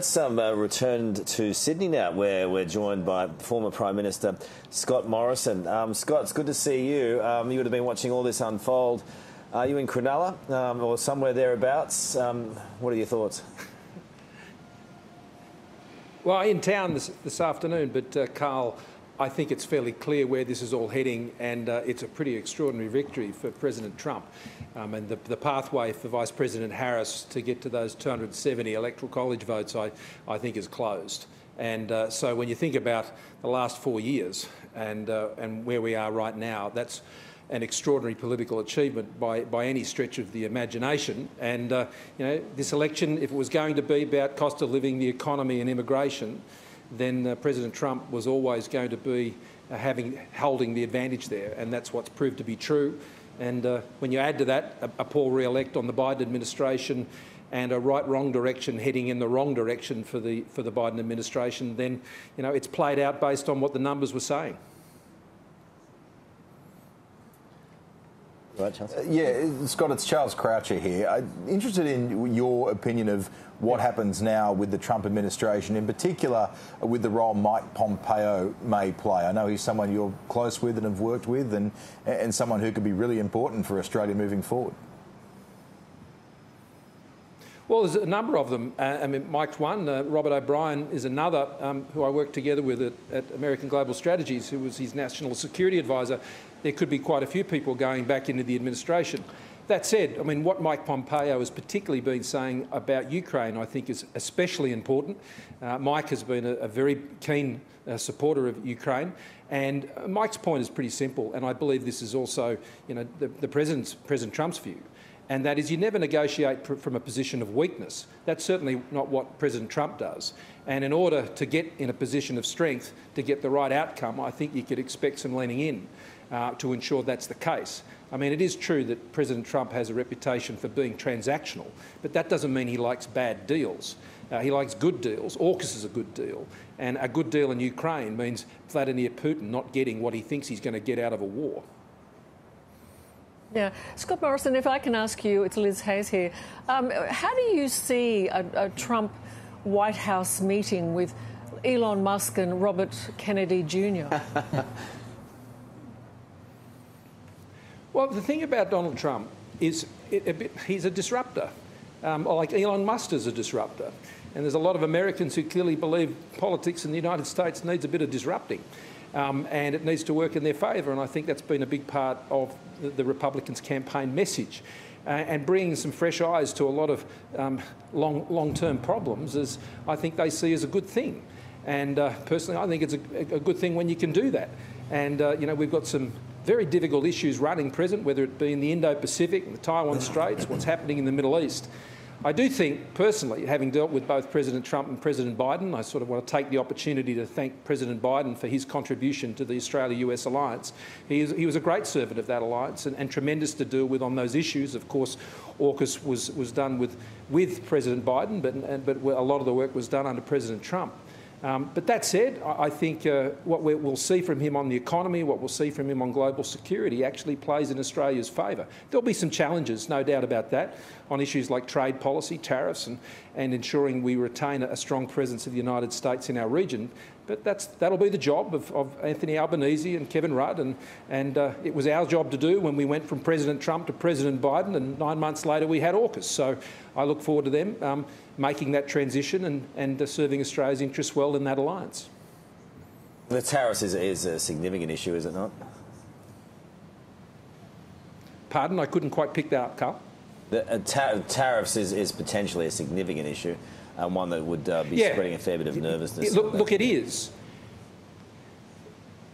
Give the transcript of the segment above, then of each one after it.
let's um, uh, return to Sydney now, where we're joined by former Prime Minister Scott Morrison. Um, Scott, it's good to see you. Um, you would have been watching all this unfold. Are you in Cronulla um, or somewhere thereabouts? Um, what are your thoughts? Well, in town this, this afternoon, but uh, Karl, I think it's fairly clear where this is all heading, and uh, it's a pretty extraordinary victory for President Trump. Um, and the, the, pathway for Vice President Harris to get to those 270 electoral college votes, I, I think, is closed. And uh, so when you think about the last four years and, uh, and where we are right now, that's an extraordinary political achievement by, by any stretch of the imagination. And, uh, you know, this election, if it was going to be about cost of living, the economy and immigration, then uh, President Trump was always going to be uh, having holding the advantage there, and that's what's proved to be true. And uh, when you add to that a, a poor re-elect on the Biden administration and a right-wrong direction heading in the wrong direction for the for the Biden administration, then you know it's played out based on what the numbers were saying. Right, Charles? Uh, yeah, Scott, it's Charles Croucher here. I'm interested in your opinion of what happens now with the Trump administration, in particular with the role Mike Pompeo may play. I know he's someone you're close with and have worked with, and, and someone who could be really important for Australia moving forward. Well, there's a number of them. Uh, I mean, Mike's one. Uh, Robert O'Brien is another, um, who I worked together with at, at, American Global Strategies, who was his national security advisor there could be quite a few people going back into the administration. That said, I mean, what Mike Pompeo has particularly been saying about Ukraine, I think, is especially important. Uh, Mike has been a, a very keen uh, supporter of Ukraine, and uh, Mike's point is pretty simple, and I believe this is also, you know, the, the president's President Trump's view and that is you never negotiate from a position of weakness. That's certainly not what President Trump does. And in order to get in a position of strength to get the right outcome, I think you could expect some leaning in uh, to ensure that's the case. I mean, it is true that President Trump has a reputation for being transactional, but that doesn't mean he likes bad deals. Uh, he likes good deals. AUKUS is a good deal. And a good deal in Ukraine means Vladimir Putin not getting what he thinks he's going to get out of a war. Yeah. Scott Morrison, if I can ask you, it's Liz Hayes here. Um, how do you see a, a, Trump White House meeting with Elon Musk and Robert Kennedy Jr.? well, the thing about Donald Trump is it, a bit, he's a disruptor, um, like Elon Musk is a disruptor. And there's a lot of Americans who clearly believe politics in the United States needs a bit of disrupting um, and it needs to work in their favour. And I think that's been a big part of the, the Republicans' campaign message. Uh, and bringing some fresh eyes to a lot of um, long, long-term problems, as I think they see as a good thing. And uh, personally, I think it's a, a, good thing when you can do that. And uh, you know, we've got some very difficult issues running present, whether it be in the Indo-Pacific, the Taiwan Straits, what's happening in the Middle East. I do think, personally, having dealt with both President Trump and President Biden, I sort of want to take the opportunity to thank President Biden for his contribution to the Australia-US alliance. He, is, he, was a great servant of that alliance and, and, tremendous to deal with on those issues. Of course, AUKUS was, was done with, with President Biden, but, but a lot of the work was done under President Trump. Um, but that said, I, think uh, what we, will see from him on the economy, what we'll see from him on global security, actually plays in Australia's favour. There'll be some challenges, no doubt about that, on issues like trade policy, tariffs, and, and ensuring we retain a strong presence of the United States in our region. But that's, that'll be the job of, of Anthony Albanese and Kevin Rudd, and, and uh, it was our job to do when we went from President Trump to President Biden, and nine months later we had AUKUS. So I look forward to them. Um, making that transition and, and serving Australia's interests well in that alliance. The tariffs is, is a significant issue, is it not? Pardon, I couldn't quite pick that up, Karl. The uh, tar tariffs is, is potentially a significant issue, and one that would uh, be yeah. spreading a fair bit of nervousness. Look, look it is.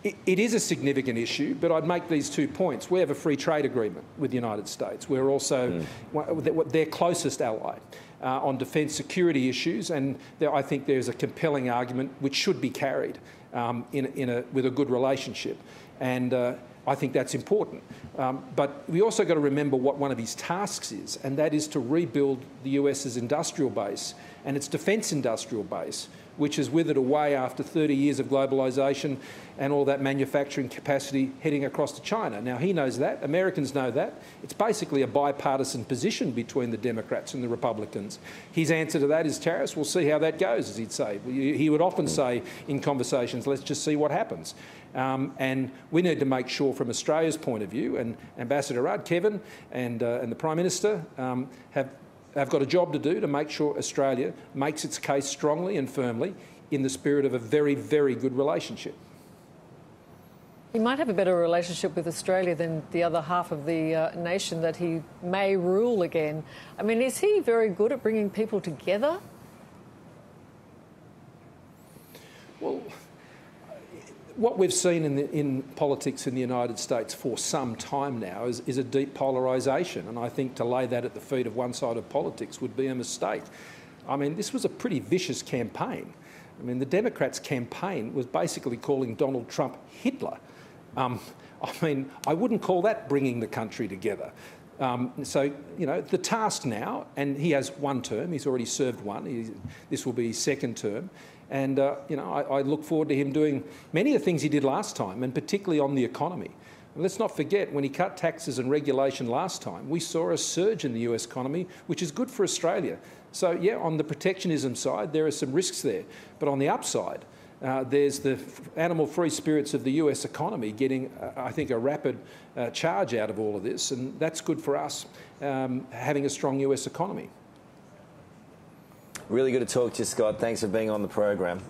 It, it is a significant issue, but I'd make these two points. We have a free trade agreement with the United States. We're also mm. their closest ally uh, on defence security issues, and there, I think there's a compelling argument which should be carried um, in, in a, with a good relationship. And uh, I think that's important. Um, but we also got to remember what one of his tasks is, and that is to rebuild the US's industrial base and its defence industrial base, which has withered away after 30 years of globalisation and all that manufacturing capacity heading across to China. Now, he knows that. Americans know that. It's basically a bipartisan position between the Democrats and the Republicans. His answer to that is tariffs. We'll see how that goes, as he'd say. He would often say in conversations, let's just see what happens. Um, and we need to make sure, from Australia's point of view, and Ambassador Rudd, Kevin, and, uh, and the Prime Minister um, have They've got a job to do to make sure Australia makes its case strongly and firmly in the spirit of a very, very good relationship. He might have a better relationship with Australia than the other half of the uh, nation that he may rule again. I mean, is he very good at bringing people together? Well, what we've seen in, the, in, politics in the United States for some time now is, is, a deep polarisation, and I think to lay that at the feet of one side of politics would be a mistake. I mean, this was a pretty vicious campaign. I mean, the Democrats' campaign was basically calling Donald Trump Hitler. Um, I mean, I wouldn't call that bringing the country together. Um, so, you know, the task now, and he has one term, he's already served one, he, this will be his second term, and, uh, you know, I, I, look forward to him doing many of the things he did last time, and particularly on the economy. And let's not forget, when he cut taxes and regulation last time, we saw a surge in the US economy, which is good for Australia. So, yeah, on the protectionism side, there are some risks there. But on the upside, uh, there's the animal free spirits of the US economy getting, uh, I think, a rapid uh, charge out of all of this, and that's good for us um, having a strong US economy. Really good to talk to you, Scott. Thanks for being on the program.